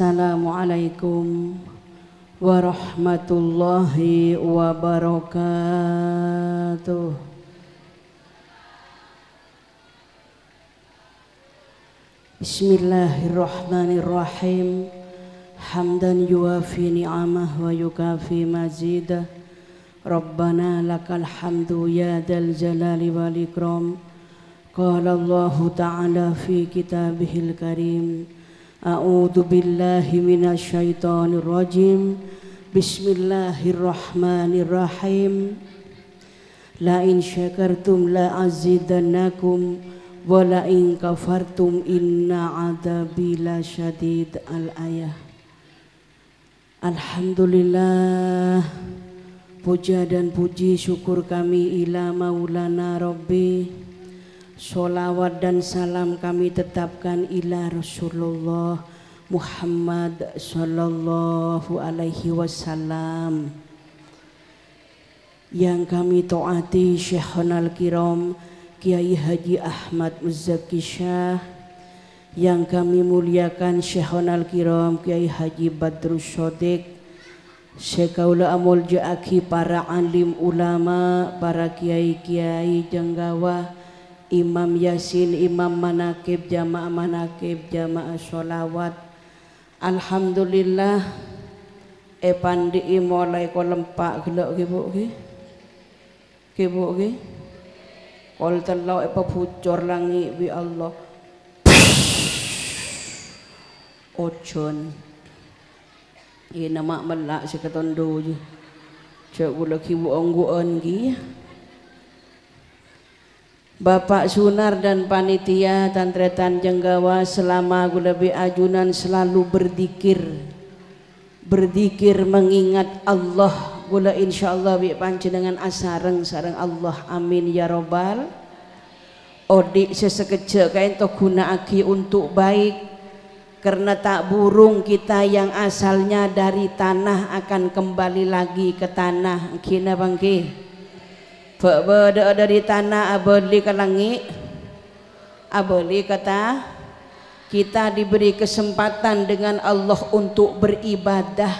Assalamualaikum warahmatullahi wabarakatuh. Bismillahirrahmanirrahim. Hamdan yuafi ni'amah wa yukafi mazidah. Rabbana lakal hamdu ya dal jalali wal ikram. Qala Allah Ta'ala fi kitabihil karim. أعوذ بالله من الشيطان الرجيم بسم الله الرحمن الرحيم لئن شكرتم لأزيدنكم ولئن كفرتم إن عذابي لشديد الآية Alhamdulillah Puja dan puji syukur kami ila maulana Rabbi Solawat dan salam kami tetapkan ila Rasulullah Muhammad Sallallahu Alaihi Wasallam. Yang kami taati Syekhul Al-Kiram Kiai Haji Ahmad Muzaki Syah yang kami muliakan Syekhul Al-Kiram Kiai Haji Badrus Sodik Syekaula Amul Ja'aki para alim ulama para kiai-kiai jenggawa Imam Yasin, Imam Manakib, Jamaah Manakib, Jamaah Sholawat. Alhamdulillah e pandi mulai ko lempak gelok ki bu ki. Ki bu ki. Kol telo e pucor langi bi Allah. Ojon. Ina mak melak si ketondo je. Cek gula ki bu ongguan ki. Bapak Sunar dan panitia Tantretan Jenggawa selama lebih ajunan selalu berzikir berzikir mengingat Allah. Gula insyaallah bi panjenengan asareng sareng Allah. Amin ya robbal. Odik sesekecek kain to aki untuk baik. Karena tak burung kita yang asalnya dari tanah akan kembali lagi ke tanah. Kina bangki berada dari tanah abeli ke langit. Abeli kata kita diberi kesempatan dengan Allah untuk beribadah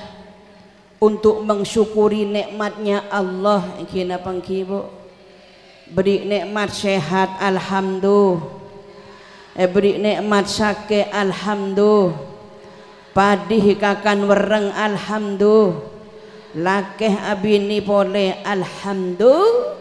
untuk mensyukuri nikmatnya Allah. Kina pangki bu? Beri nikmat sehat alhamdulillah. Eh, beri nikmat sakit alhamdulillah. Padih kakan wereng alhamdulillah. Lakeh abini boleh alhamdulillah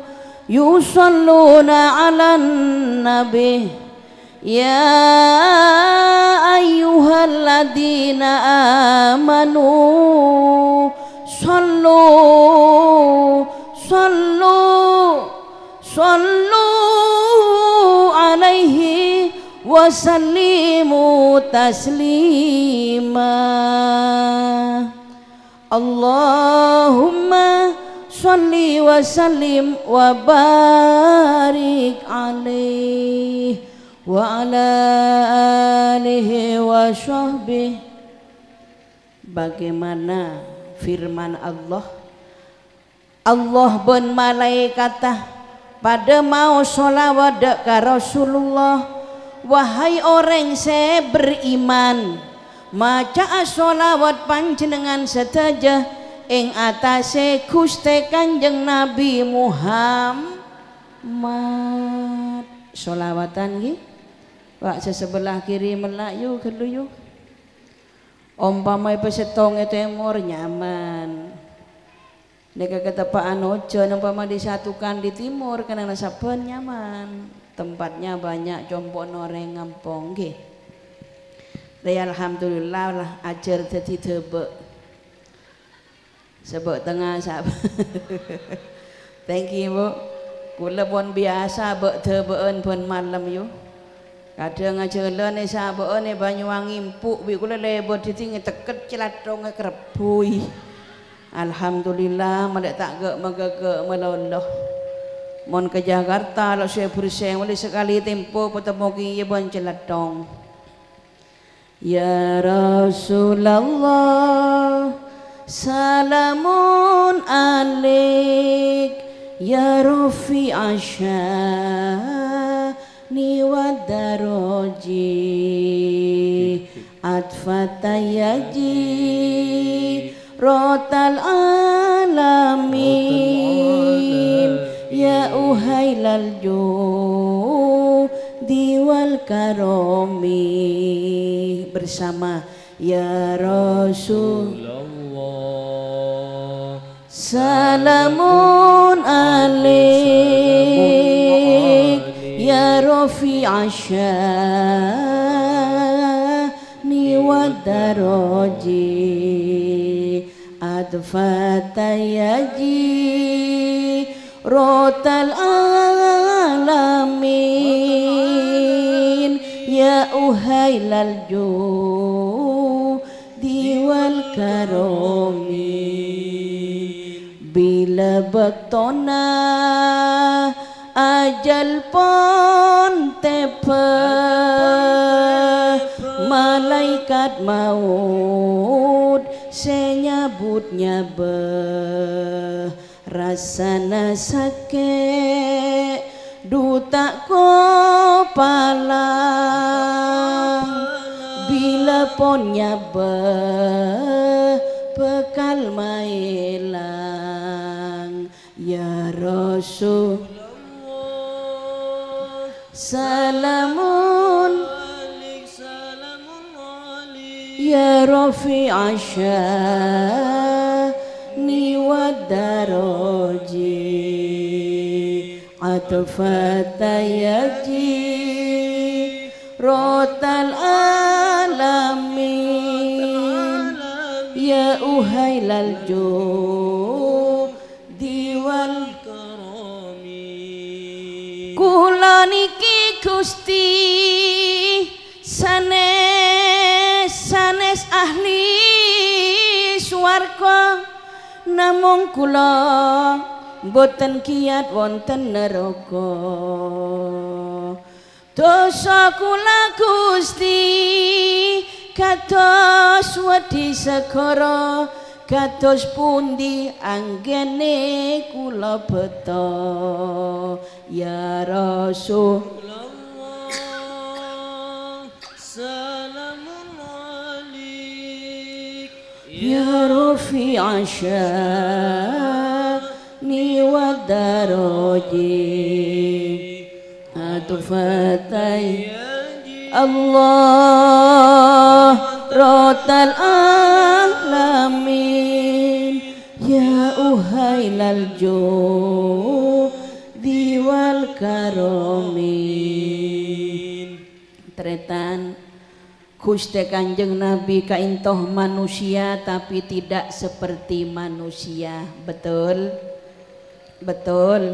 يصلون على النبي. يا أيها الذين آمنوا صلوا صلوا صلوا عليه وسلموا تسليما. اللهم Salli wa sallim wa barik alaih wa ala alihi wa sahbihi. Bagaimana firman Allah? Allah ben malaikat pada mau sholawat ke Rasulullah wahai orang saya beriman maca sholawat panjenengan setajah ing atase Gusti Kanjeng Nabi Muhammad. Solawatan nggih. Pak sebelah kiri melayu keluyu Umpamai pesetong itu emor nyaman. Neka kata Pak Anojo umpama disatukan di timur karena saben nyaman. Tempatnya banyak jompok noreng ngampong nggih. Alhamdulillah lah ajar jadi tebek sebut tengah sab thank you bu. Kula pun biasa bek tebeun pun malam yu kadang ngajelen ni sahabat ni Banyuwangi empuk bi kula lebo ditingi teket celatong kerebui Alhamdulillah malak tak gak magagak meloloh. Mon ke Jakarta lo saya bersih boleh sekali tempo bertemu ki bon celatong Ya Rasulullah Salamun alik Ya Rafi Asyani wa daroji Atfatayaji Rotal alamin Ya uhailal judi wal karomi. Bersama Ya Rasulullah Salamun alaik Ya Rafi Asyani wa daraji Adfata yaji Rotal alamin Ya uhailal judi wal karomi. Bila bektona ajal pon tepe Malaikat maut senyabutnya be. Rasana sakit duta kepala Bila ponnya be bekal mailang. Ya Rasul Salamun. Ya Rafi Asyani wa daraji Atfata yaji Rotal alamin Uhailal judi wal Kula niki Gusti sanes sanes ahli swarga. Namung kula boten kiat wonten neraka. Dosa kula Gusti kados wedi segara kados pundi anggene kula beto ya rasul. Ya Rafi Asyani wa daraji Atufatai Allah Rotal alamin Ya uhailal judi wal karomin Tretan Gusti Kanjeng Nabi kaintoh manusia tapi tidak seperti manusia. Betul? Betul.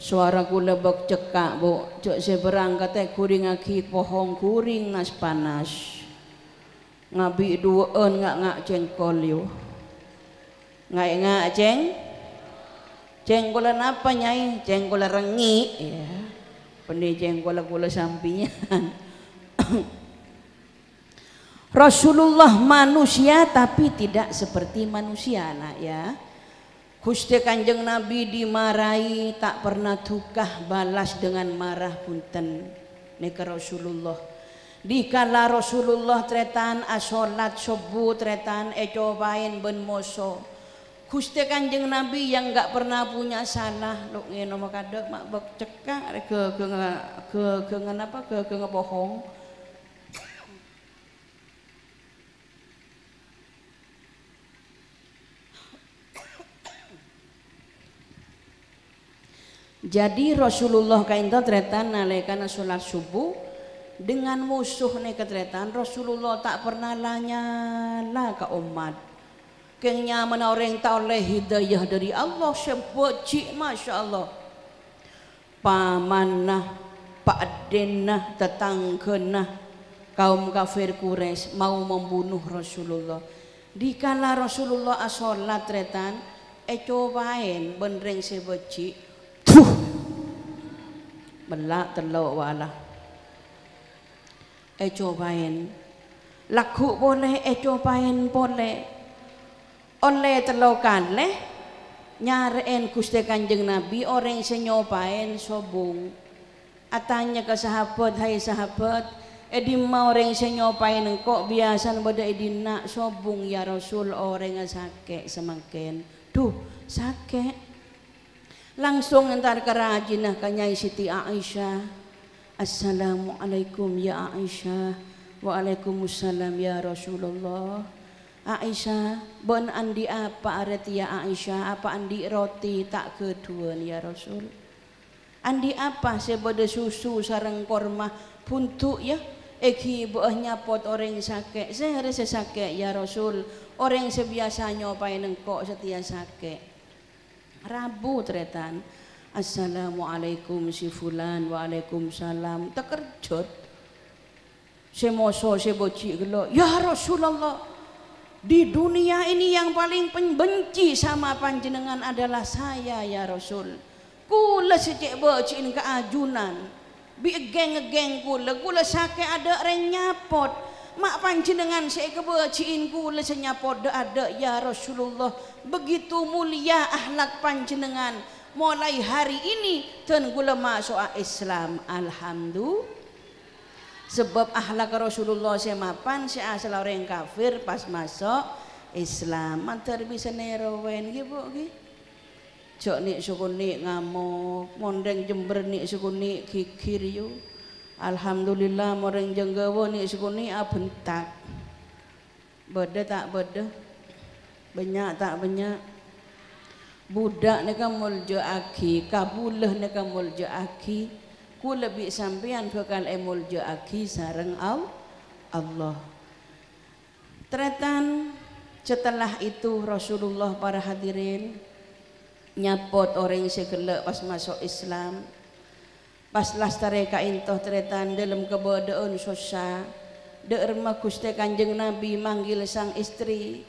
Suara kula bak cekak, Bu. Cuk saya berangkat teh kuring aki pohong kuring nas panas. Ngabi dueun ngak ngak cengkol yo. Ngak ngak ceng? Cengkolan apa nyai? Cengkolan rengi ya. Pendi cengkolan kula sampingan. Rasulullah manusia tapi tidak seperti manusia nak ya. Gusti Kanjeng Nabi dimarahi tak pernah tukah balas dengan marah punten nika Rasulullah. Dikala Rasulullah tretan asolat subuh tretan ecobain ben moso. Gusti Kanjeng Nabi yang enggak pernah punya salah lu ngene mak cekak ke ke ke ke apa ke ke ngebohong. Jadi Rasulullah kainta tretan nalekana sholat subuh dengan musuh nih ketretan Rasulullah tak pernah lanyala ke umat. Kengnya mana orang tak oleh hidayah dari Allah sebeci masya Allah. Pamanah Pak Denah tetanggenah kaum kafir Quraisy mau membunuh Rasulullah. Dikala Rasulullah asolat tretan, e cobain benreng sebeci, tuh belak telok wala. E cobain, laku boleh, e cobain boleh. Oleh telokan leh, nyareen kuste kanjeng Nabi orang senyopain sobung. Atanya ke sahabat, hai sahabat, edi mau orang senyopain engkau biasa pada edi nak sobung ya Rasul orang sakit semakin. Duh, sakit. Langsung entar kerajinah kanyai Siti Aisyah. Assalamualaikum ya Aisyah. Waalaikumsalam ya Rasulullah. Aisyah, bon andi apa arti ya Aisyah? Apa andi roti tak kedua ya Rasul? Andi apa sebada susu sarang korma puntuk ya Eki buah nyapot orang sakit Saya rasa sakit ya Rasul Orang sebiasa nyopain engkau setia sakit Rabu teretan Assalamualaikum si fulan Waalaikumsalam Terkejut Semoso seboci gelo Ya Rasulullah Di dunia ini yang paling benci sama panjenengan adalah saya ya Rasul Kula sejak bacin ke ajunan. Bi geng-geng kula. Kula sakit ada orang nyapot. Mak dengan saya ke bacin kula senyapot ada ya Rasulullah. Begitu mulia ahlak dengan Mulai hari ini ten kula masuk Islam. Alhamdulillah. Sebab ahlak Rasulullah saya mapan saya asal orang kafir pas masuk Islam. Mantar bisa nerowen gitu. gitu. Jok nik sukuni ngamuk, mondeng Jember nik sukuni kikir yu. Alhamdulillah moreng jenggawa nik sukuni abentak. Beda tak beda. Banyak tak banyak. Budak ni kan mulja aki, kabulah ni kan mulja aki. Ku lebih sampean bakal emulja aki sareng Allah. Tretan setelah itu Rasulullah para hadirin nyapot orang segelak pas masuk Islam pas lastare ka intoh tretan dalam kebodaan sosa de erma kuste kanjeng Nabi manggil sang istri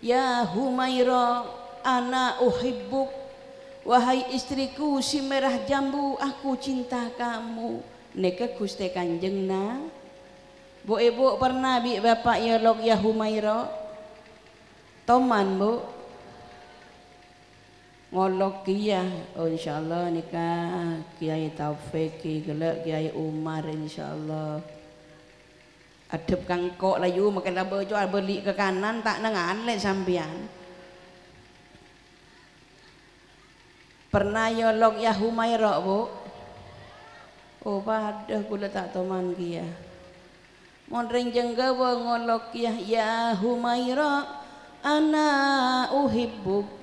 ya Humaira ana uhibbuk wahai istriku si merah jambu aku cinta kamu. Neka kuste kanjeng na Bu ibu pernah bi bapak ya log ya Humaira? Toman bu ngolok kia oh insyaallah nikah. Kiai Taufik gelak Kiai Umar insyaallah. Adep kang kok layu makan laba jual beli ke kanan tak nengan le sambian pernah yolok ya Humaira bu? Oh pada kula tak teman kia. Mondring jenggawa ngolok ya ya Humaira ana uhibbuk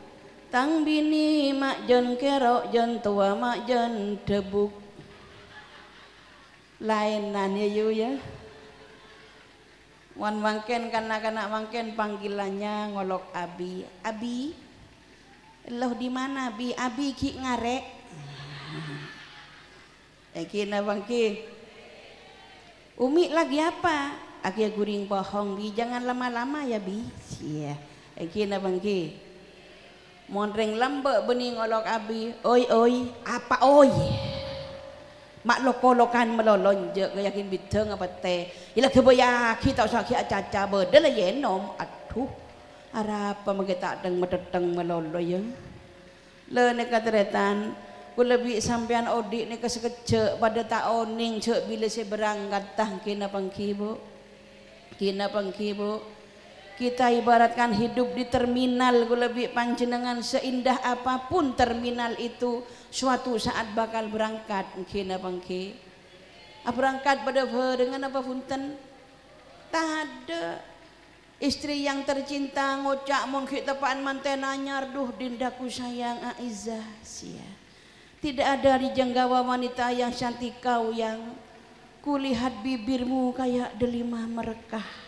tang bini mak jon kerok jon tua mak jon debuk. Lainan ya yu ya. Wan mangken kanak-kanak mangken panggilannya ngolok abi. Abi loh di mana abi abi ki ngarek. Eh kina bangki umi lagi apa? Aki guring pohong bi. Jangan lama-lama ya bi. Iya. Eh kina bangki Mondreng lambak bening olok abi. Oi oi, apa oi? Mak loko lokan melolon je ke yakin biteng apa teh. Ila ke boya kita usah ki acaca bedel ye nom. Aduh. Arapa mage tak deng medeteng melolo ya. Le ne katretan ku lebih sampean odik ne kesekece pada tak oning cek bila saya berangkat tah kina pangkibu. Kina pangkibu kita ibaratkan hidup di terminal gue lebih panjenengan seindah apa pun terminal itu suatu saat bakal berangkat mungkin apa mungkin ah, berangkat pada dengan apa punten? Tak ada. Istri yang tercinta ngocak mungkin tepaan manten anyar duh dindaku sayang Aizah sia. Tidak ada di jenggawa wanita yang cantik kau yang kulihat bibirmu kayak delima merekah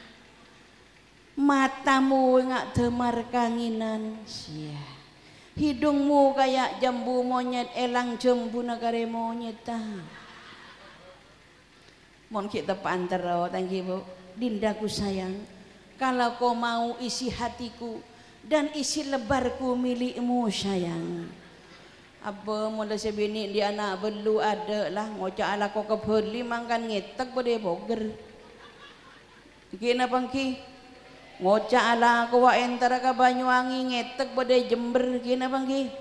matamu ngak temar kanginan sia hidungmu kayak jambu monyet elang jembu negara monyet Mohon kita pantero, thank you bu. Dindaku sayang, kalau kau mau isi hatiku dan isi lebarku milikmu sayang. Apa mula sebini di anak belu ada lah ngocak ala kau kebeli makan ngetek pada boger. Kena pangki ngocak ala kau wa entara ke Banyuwangi ngetek pada Jember kena pangki.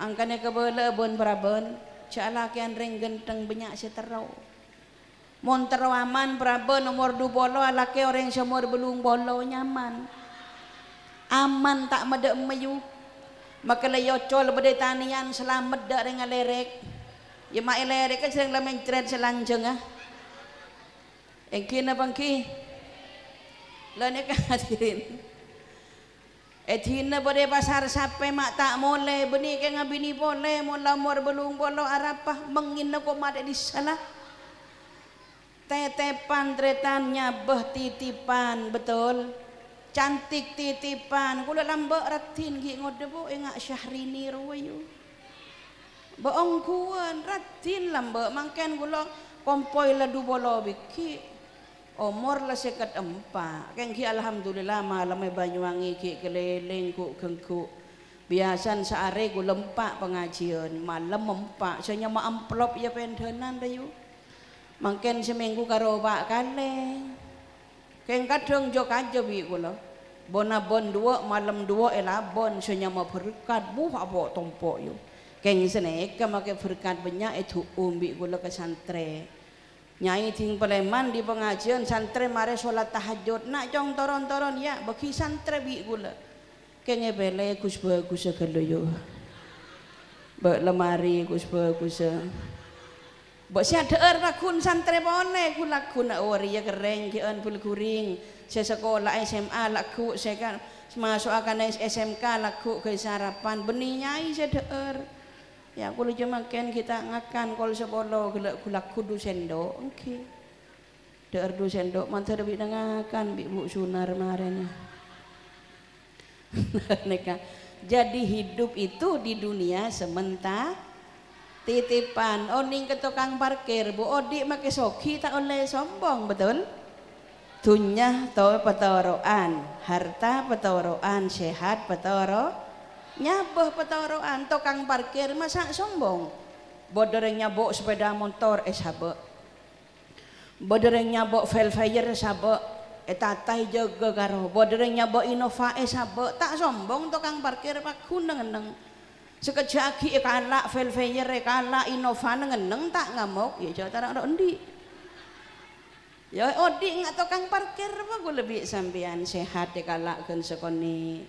Angkanya kebela bon praben. Cala kian ring genteng banyak seterau. Monter aman berapa nomor dua bolo alake orang semua belum bolo nyaman. Aman tak mada mayu. Maka layo col bade tanian selamat dak dengan lerek. Ya mak lerek kan sering lamen tren selanjeng ah. Engki na bangki. Lane ka hadirin. Etina bade pasar sampai mak tak mole beni ke ngabini boleh mau lamor belum bolo arapah mengin ko made di salah tetepan tretannya beh titipan betul. Cantik titipan kula lambak ratin gi ngode bu engak syahrini ruwayu boong kuan ratin lambak mangken kula kompoi ladu bolo biki umur lah sekat empat kan ki alhamdulillah malam banyuwangi ki keliling ku gengku biasan saare ku lempak pengajian malam empat saya ma amplop ya pendenan dayu Mungkin seminggu karo Pak Kale. Keng kadang jo kajo bi kula. Bona bon dua malam dua elabon senyama berkat buh apa tompo yo. Keng sene ke make berkat banyak itu umbi kula ke santre. Nyai ting peleman di pengajian santre mare sholat tahajud nak jong toron-toron ya bagi santre bi kula. Keng bele kus bagus sekali yo. Bak lemari kus bagus. Mbok sia deer rakun santre pone ku lagu nak ori ya kereng ki an pul kuring. Saya sekolah SMA lagu saya kan masuk akan SMK lagu ke sarapan benih nyai saya deer. Ya kulo cuma ken kita ngakan kol sepolo gelak kulak kudu sendok. Oke. Okay. Deer du sendok mantar bi ngakan bi bu sunar maren. Neka. Jadi hidup itu di dunia sementara titipan oning ke tukang parkir bu odi make soki tak oleh sombong betul dunya tau petoroan harta petoroan sehat petoro nyaboh petoroan tukang parkir masa sombong? Bodoreng nyabok sepeda motor eh sabek bodoreng nyabok velfire sabek eh tatai jaga karo. Bodoreng nyabok innova eh sabek tak sombong tukang parkir pak. Kuneng neng sekejaki kala velveyer kala innova ngeneng tak ngamuk. Ya jauh tarang endi? Ya odi nggak kang parkir apa gue lebih sampean sehat ya kala kan sekoni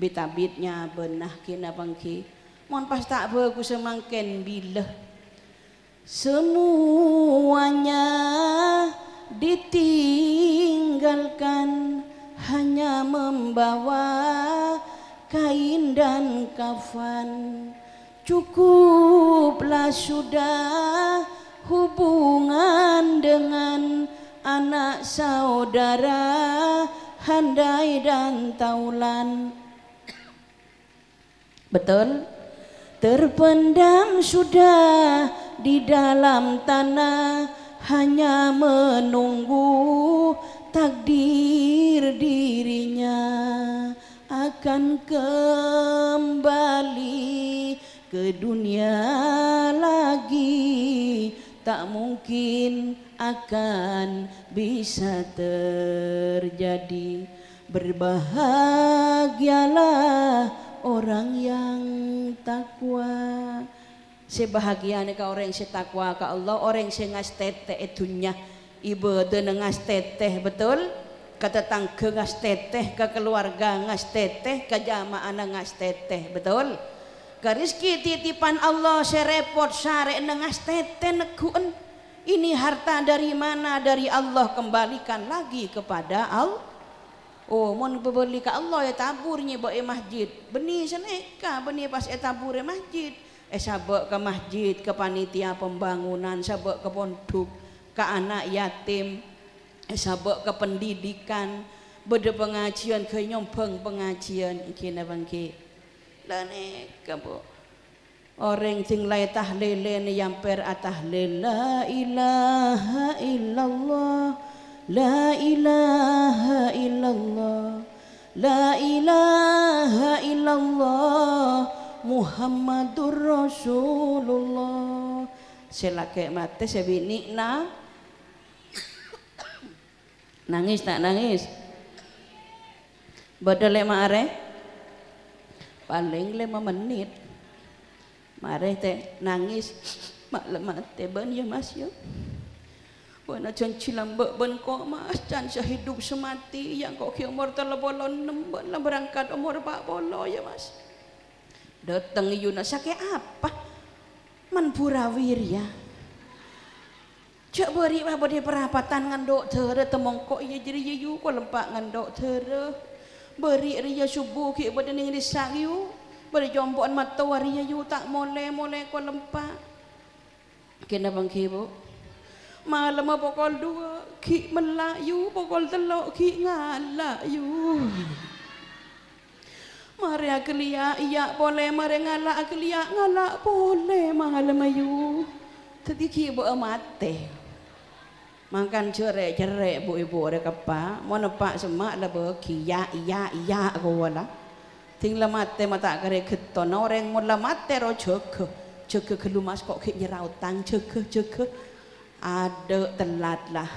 bitabitnya benah kina bangki mohon pas tak bagus semangken bila semuanya ditinggalkan hanya membawa kain dan kafan. Cukuplah sudah hubungan dengan anak saudara Handai dan taulan Betul? Terpendam sudah di dalam tanah Hanya menunggu takdir dirinya akan kembali ke dunia lagi tak mungkin akan bisa terjadi berbahagialah orang yang takwa. Sebahagia nih orang yang takwa ke Allah. Orang yang ngas teteh dunia. Ibu ngas teteh betul? Kata tangke ngas teteh ke keluarga ngas teteh ke jamaah ngas teteh betul? Ke rizki titipan Allah serepot sare ngas teteh nekuen ini harta dari mana? Dari Allah kembalikan lagi kepada Allah Oh, mau beli ke Allah ya taburnya bawa masjid. Beni seneka, beni pas etabur masjid. Eh sabak ke masjid, ke panitia pembangunan, sabak ke pondok, ke anak yatim, sabak ke pendidikan. Beda pengajian ke nyompeng pengajian. Kina bangki lane kamu orang sing lay tahlile ni per atahlil la ilaha illallah la ilaha illallah. La ilaha illallah. Muhammadur Rasulullah. Selake mate sebini na nangis tak nangis? Badal lima are paling lima menit. Mare teh nangis. Mak lemah teh ben ya mas ya. Ben acan cilam be ben ko mas can hidup semati yang kok ki umur bolon enam ben lah berangkat umur pak bolo ya mas. Datang yuna sakit apa? Man purawir ya. Cak beri apa dia perapatan ngan dokter temong kok iya jadi yu ko lempak ngan dokter. Beri ria subuh ki badan ning disak yu. Berjomboan mata waria yu tak mole mole ko lempak. Kena bang kibu. Malam pukul dua ki melayu pukul telok ki ngalayu. Mari kelia iya boleh mari ngalak kelia ngalak boleh malam ayu. Tadi ki bu mate. Makan cerai cerai bu ibu ada kapa. Mau nampak semak lah bu kia iya iya aku wala ting lamate mata kare ketto noreng mo lamate ro jeke jeke kelumas kok ke nyerau tang jeke jeke ada telat lah.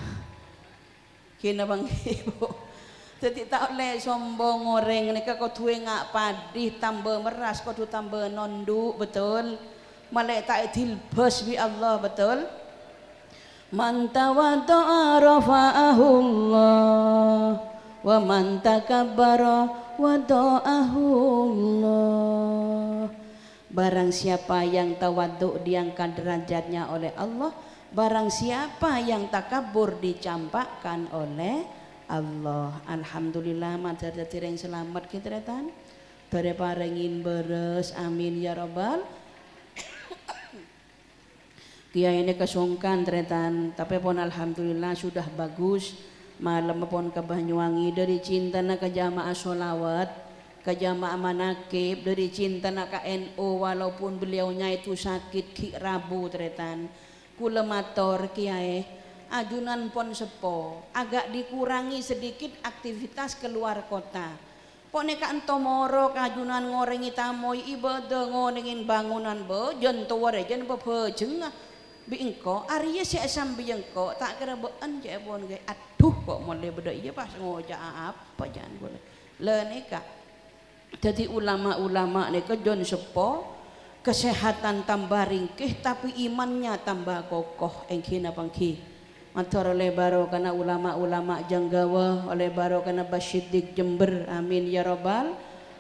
Kena bang ibu. Jadi tak oleh sombong orang ni kau tuwe ngak padi tambah meras kau tu tambah nondu betul? Malai tak tilbas bi Allah betul? Man tawadda'a rafa'ahu Allah wa man takabbara wada'ahullah barang siapa yang tawaduk diangkat derajatnya oleh Allah barang siapa yang takabur dicampakkan oleh Allah. Alhamdulillah matur yang selamat kita datang Tere parengin beres amin ya robbal Kiai ini kesungkan tretan tapi pun alhamdulillah sudah bagus. Malam pun ke Banyuwangi dari cinta nak ke jamaah solawat ke jamaah manakib dari cinta nak ke NU walaupun beliaunya itu sakit ki rabu teretan kula mator kiai. Ajunan pon sepo. Agak dikurangi sedikit aktivitas keluar kota. Pone ka entomoro kajunan ngorengi tamoy ibadah ngorengin bangunan be jentu ware jen bepejeng bi engko Arya si asam bi engko tak kira bean je bon ge aduh kok mulai beda iya pas ngoja apa jangan boleh le nika jadi ulama-ulama nika jon sepo kesehatan tambah ringkih tapi imannya tambah kokoh. Engkina pangki Matur oleh baro ulama-ulama janggawa oleh baro kana Basyidik Jember amin ya robbal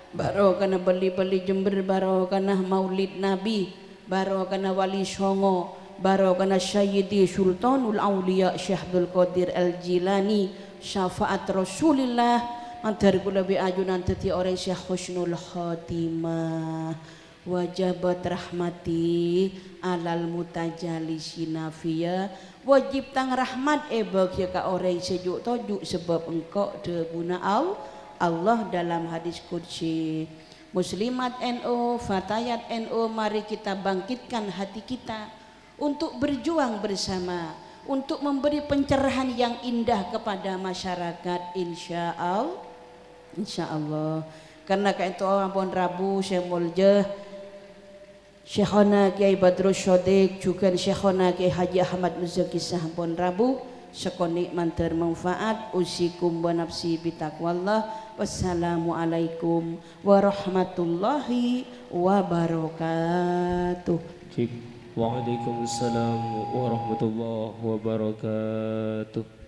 baro beli-beli Jember baro Maulid Nabi baro kana Wali Songo barakana Sayyidi Sultanul Aulia Syekh Abdul Qadir Al-Jilani syafaat Rasulillah. Antar kula bi ajunan teti orang Syekh Husnul Khatimah wajabat rahmati alal mutajalisina fiya. Wajib tang rahmat e bagi ka orang sejuk tojuk sebab engkau de guna Allah dalam hadis qudsi muslimat NU fatayat NU mari kita bangkitkan hati kita untuk berjuang bersama untuk memberi pencerahan yang indah kepada masyarakat insya Allah insya Allah. Karena itu orang pun Rabu Syekh Syekhona Kiai Badrus Syodik juga Syekhona Kiai Haji Ahmad Muzaki pun Rabu sekonik manter manfaat usikum wa nafsi bitakwallah wassalamualaikum warahmatullahi wabarakatuh. Waalaikumsalam warahmatullahi wabarakatuh